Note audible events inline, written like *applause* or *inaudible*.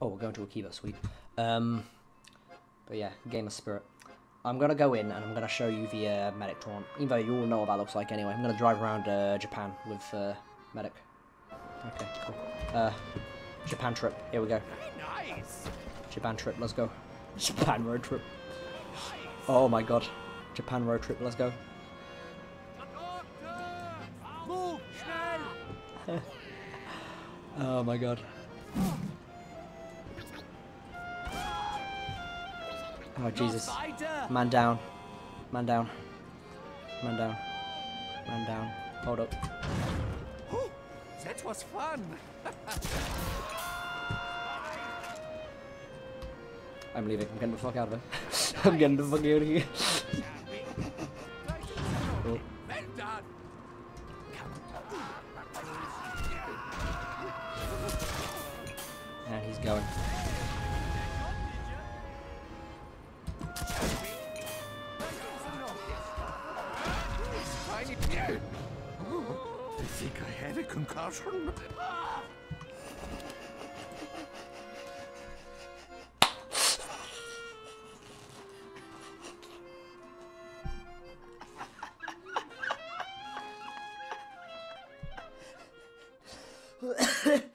Oh, we're going to Akiba, sweet. Um, but yeah, Game of Spirit. I'm gonna go in and I'm gonna show you the uh, medic taunt. Even though you all know what that looks like anyway. I'm gonna drive around uh, Japan with uh, medic. Okay, cool. Uh, Japan trip. Here we go. Nice. Japan trip. Let's go. *laughs* Japan road trip. Oh my god. Japan road trip. Let's go. *laughs* Oh my god. Oh Jesus. Man down. Man down. Man down. Man down. Hold up. That was fun. *laughs* I'm leaving. I'm getting the fuck out of here. *laughs* I'm getting the fuck out of here. *laughs* Oh, and he's going. I think I had a concussion. *laughs*